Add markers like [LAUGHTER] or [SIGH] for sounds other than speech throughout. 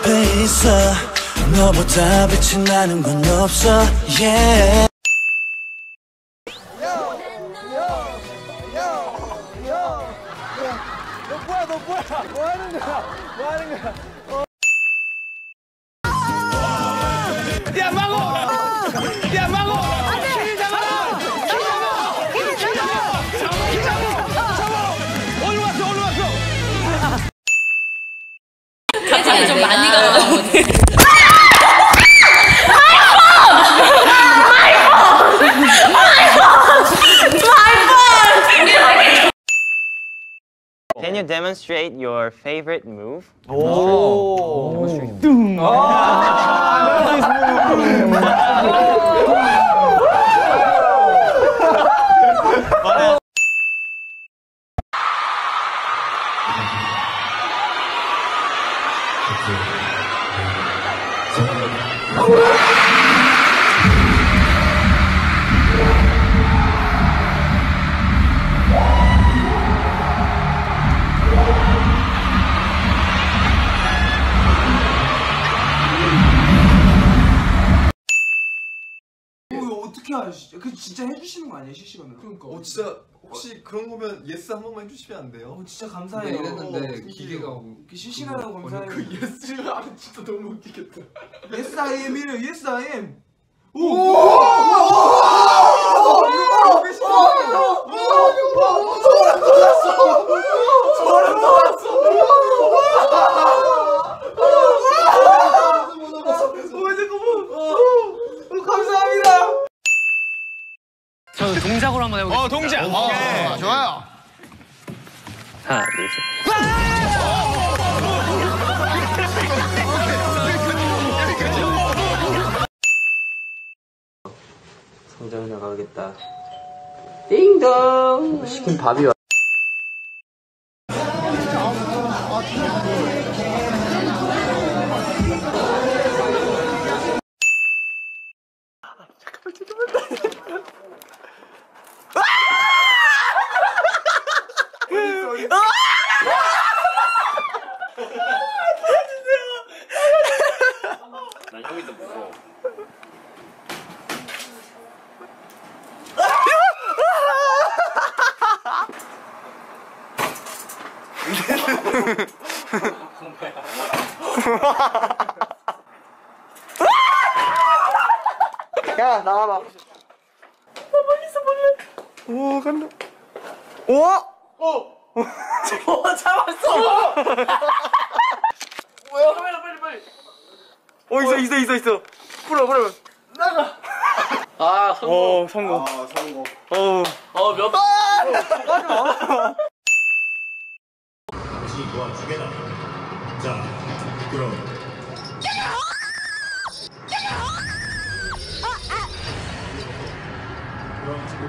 앞에 있어. 너보다 빛이 나는 건 없어. Yeah. 사진이 demonstrate your favorite move. Oh. Demonstrate. Doom. Oh. I love this move. [LAUGHS] 어떻게 하시? 그 진짜 해주시는 거 아니에요 실시간으로? 그러니까. 어 진짜 혹시 그런 거면 yes 한 번만 해주시면 안 돼요? 어 진짜 감사해요. 이랬는데 기계가 이렇게 실시간으로 감사해요. 그 yes가 진짜 너무 웃기겠다. Yes I am이래요. Yes I am. 감사합니다. 저는 동작으로 한번 해보겠습니다. 어 동작. 오케이. 좋아요. 하나, 둘, 셋. 성장 나가겠다. 띵동. 시킨 밥이 와. 난 형이 더 무서워. 야 나와봐. 오 간다. 오. 오. 오 잡았어. [LAUGHS] 뭐야? 카메라 빨리 빨리. 어 있어 있어 있어 있어. 풀어 풀어. 나가. 아 성공. 오 성공. 아 성공. 어. 어 몇.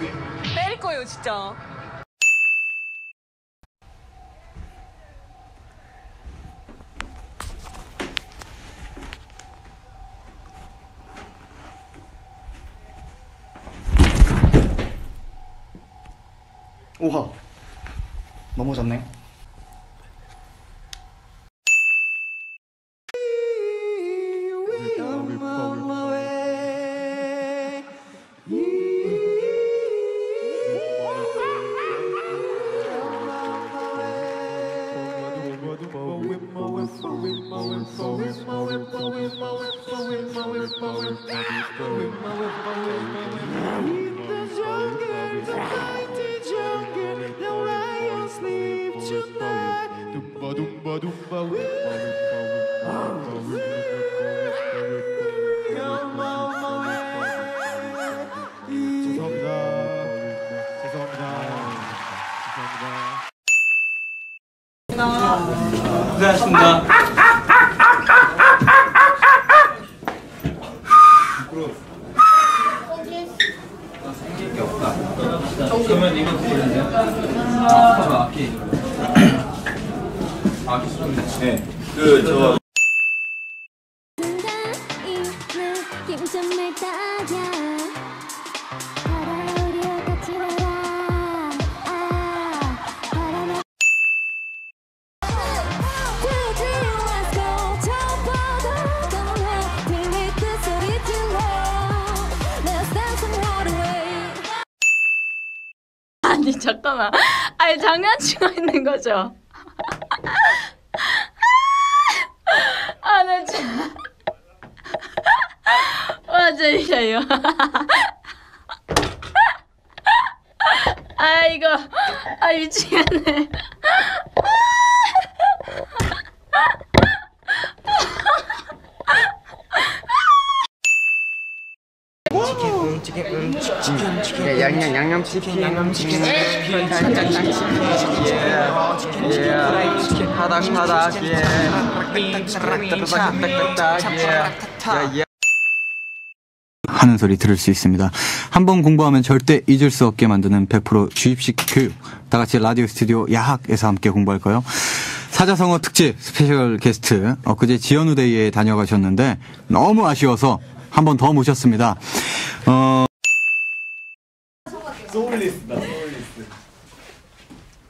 때릴 거 예요, 진짜. 우와. 넘어졌네. mowing, mowing, the jungle, the jungle, the lion sleep tonight. Dumba, dumba, dumba, we 죄송합니다. 죄송합니다. 고생하셨습니다. 그러면 이거 드리는데요? 아, 악기. 악기 소리. 네. 그, 저. 잠깐만. 아니 장난치고 있는 거죠? 아, 나 참. 와, 진짜요. 아, 이거. 아, 미치겠네. 양념 양념 치킨 양념 치킨 닭닭닭 치킨 예 파닥파닥 예 딱딱딱딱 예 하는 소리 들을 수 있습니다. 한 번 공부하면 절대 잊을 수 없게 만드는 100% 주입식 교육. 다 같이 라디오 스튜디오 야학에서 함께 공부할 거요. 사자성어 특집 스페셜 게스트 엊그제 지연우데이에 다녀가셨는데 너무 아쉬워서 한 번 더 모셨습니다. 어,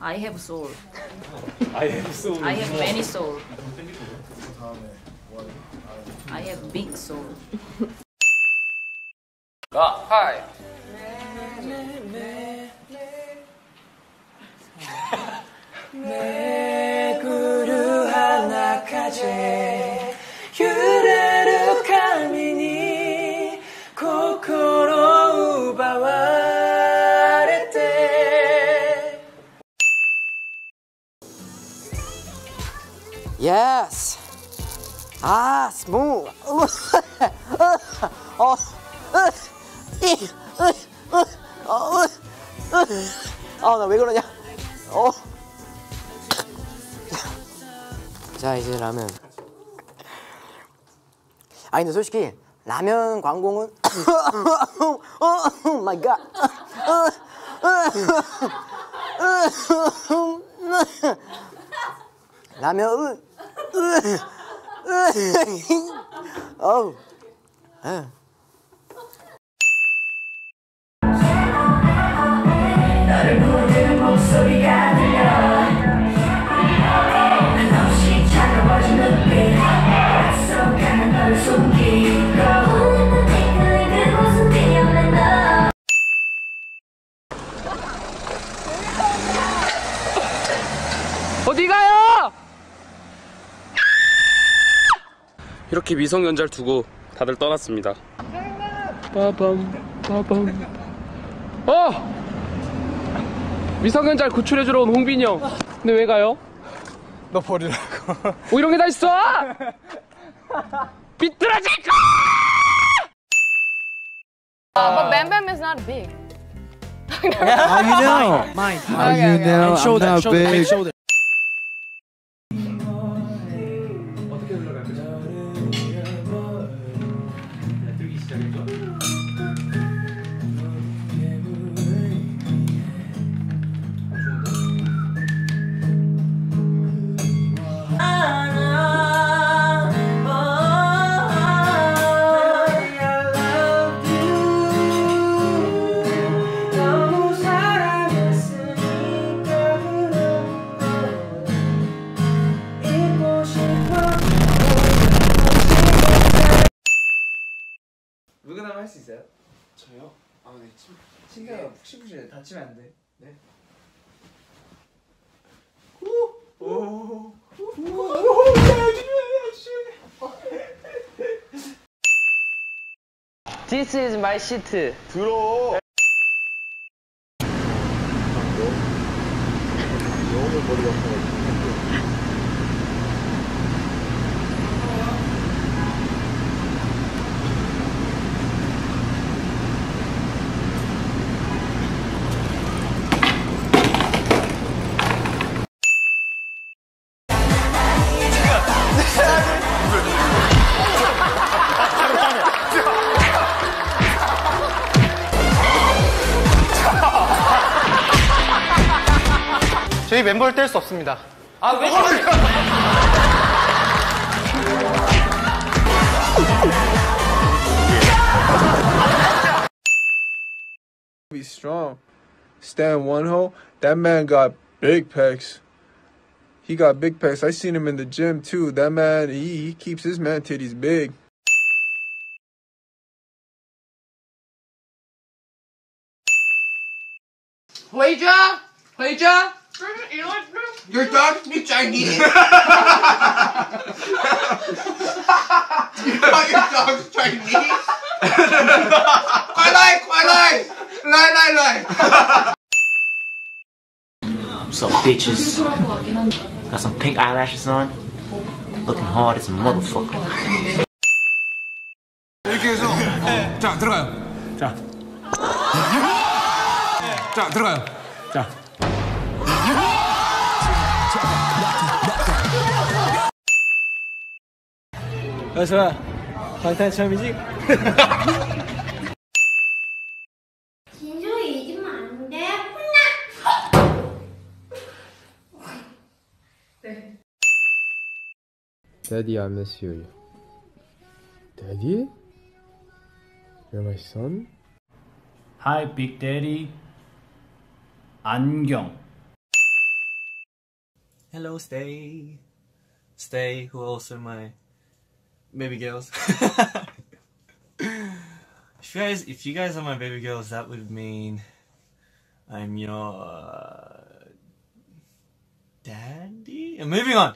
I have soul. I have soul. I have many soul. I have big soul. 아, 하이. Yes. 아, smooth. 아, 나 왜 그러냐? 어. 자, 이제 라면. 아니, 근데 솔직히 라면 광고는 오 마이 갓. 라면 [LAUGHS] 어우 이렇게 미성년자를 두고 다들 떠났습니다. 빠밤 빠밤. 어! 미성년자를 구출해주러 온 홍빈이 형. 근데 왜 가요? 너 버리라고. 뭐 이런 게 다 있어! 비뚤어질 거! But Bam Bam is not big. How you know? How you know? I'm not big. 다치면 안 돼. 네. 오! 오! 오! This is my seat. 들어. 저희 멤버를 뗄 수 없습니다. Be strong. Stand one hole. That man got big pecs. He got big pecs. I seen him in the gym too. That man, he, he keeps his man titties big. 回 Your dog speaks Chinese. [LAUGHS] you know your dog's Chinese? I like, I like, lie, lie, lie. Some bitches got some pink eyelashes on, looking hard as a motherfucker. 이렇게 해서 자 들어가요. 자. 자 들어가요. 자. 어서 방탄 처음이지? 진솔이 잊으면 안 돼. 혼나. Daddy, I miss you. Daddy? You're my son? Hi, Big Daddy. 안경. Hello, Stay. Stay, who are my baby girls? [LAUGHS] if you guys, if you guys are my baby girls, that would mean I'm your uh, daddy. And moving on.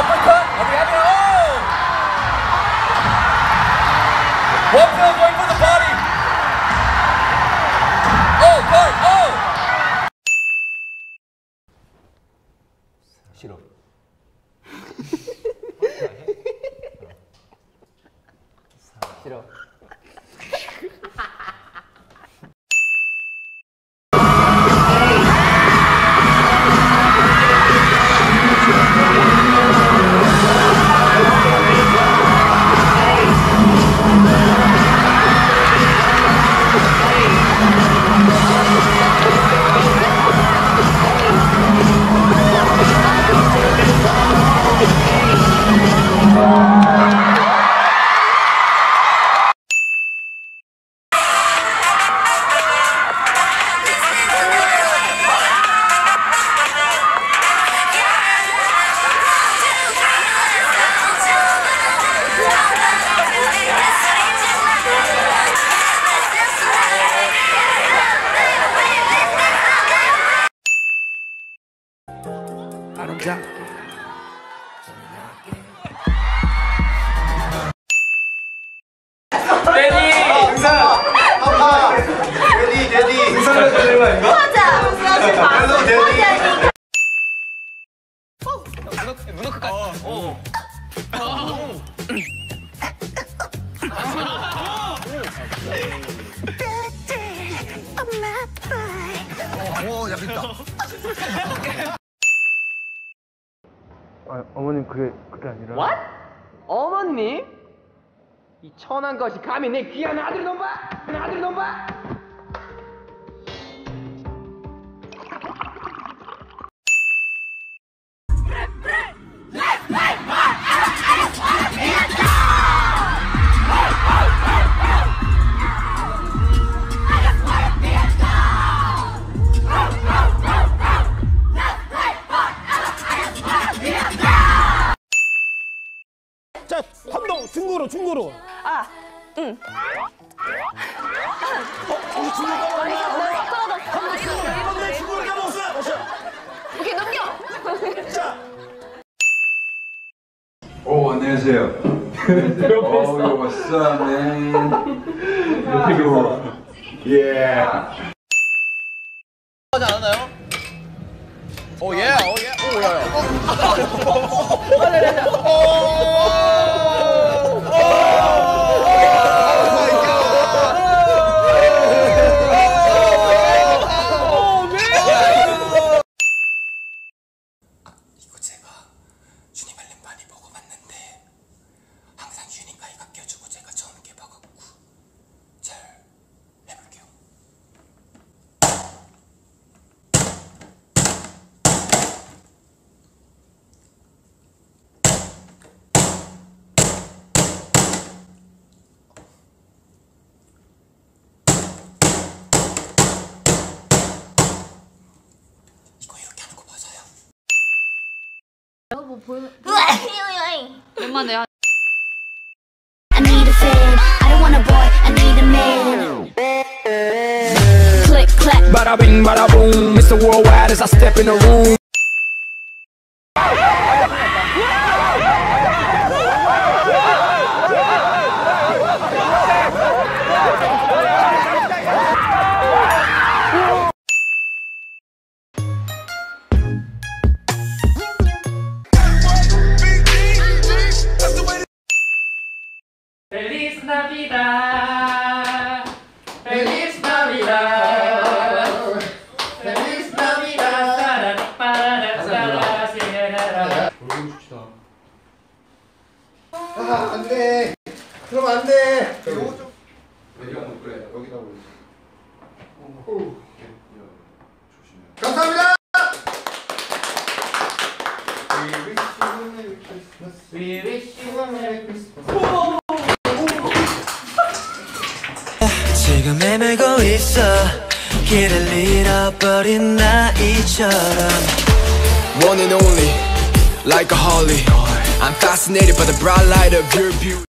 uppercut of the other. Oh! The ছিল 데디 데디 인사를 드리는 거 아닌가? 맞아 데디 아, 어머님 그게 그게 아니라. What? 어머님? 이 천한 것이 감히 내 귀한 아들 놈 봐! 내 아들 놈 봐! 오케이 넘겨. 오 안녕하세요. 오 what's up man? 이거 yeah. 하지 않았나요? 오 예, 오 예, 오 야. 이 [LAUGHS] 엄마 I need a fan. I don't want a boy. I need a man. Click. Bada bing, bada boom. Mr. Worldwide as I step in the room. 돼. 그럼 안 돼. 요거 좀. 여기가 뭐 그래. 여기다 올려. 감사합니다. We wish you a Merry Christmas. 지금 헤매고 있어 길을 잃어버린 나이처럼 One and only, like a holly. I'm fascinated by the bright light of your beauty.